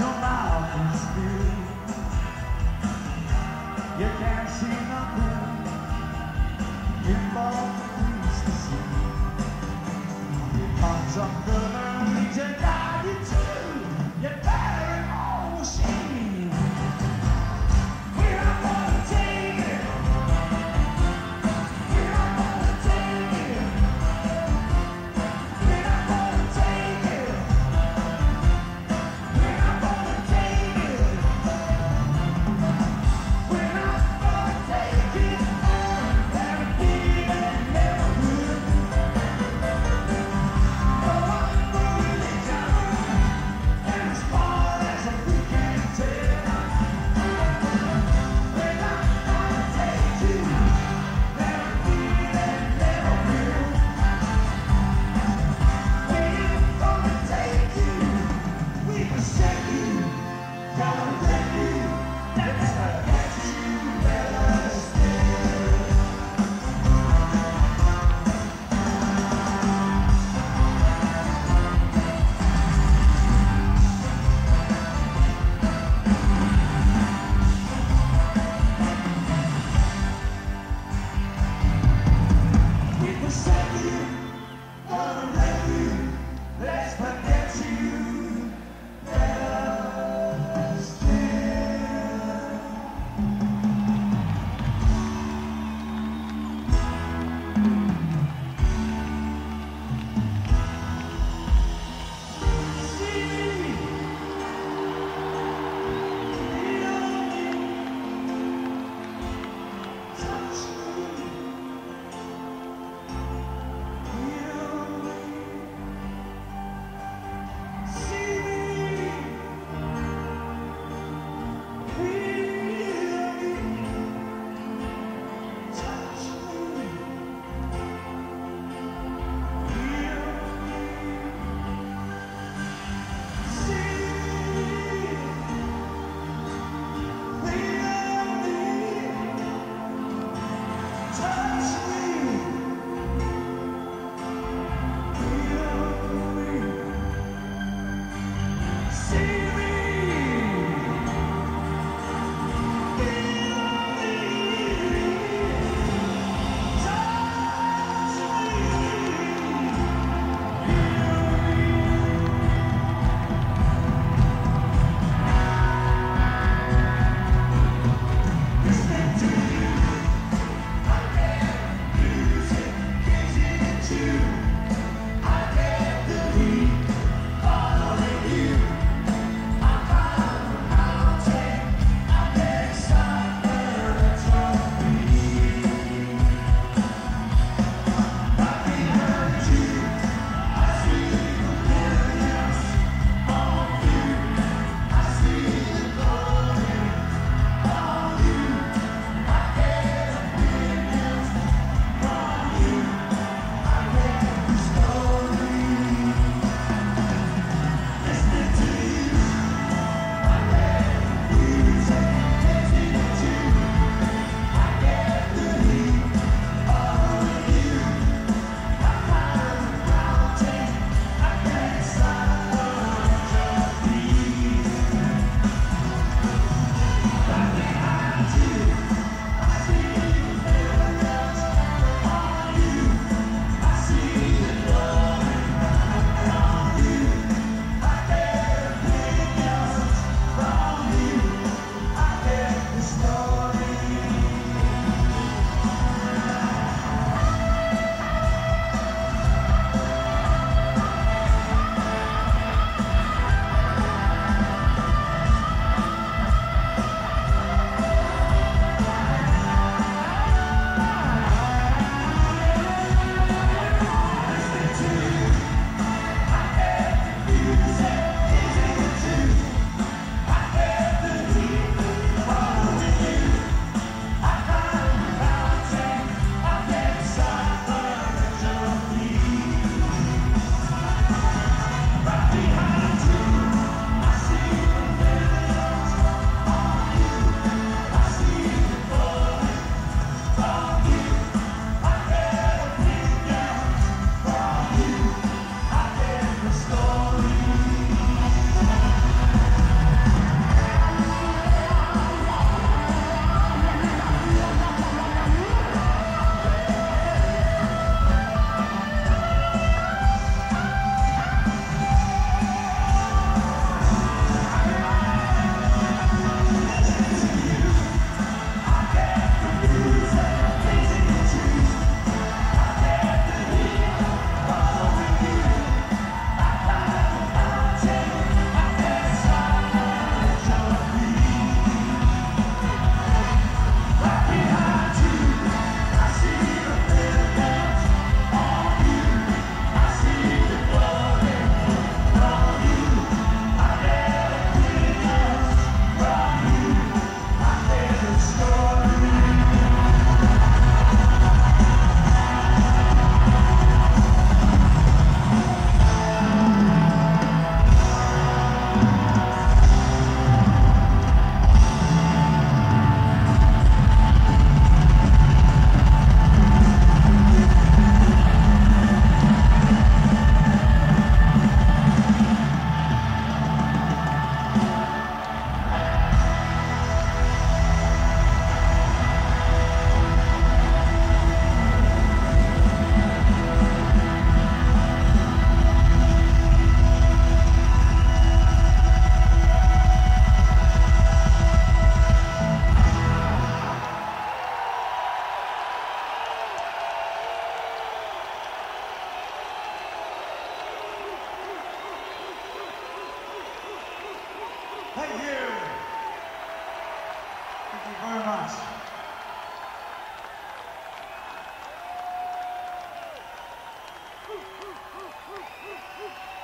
your. You can't see nothing in both things to see. He pops. Woo! Woo! Woo!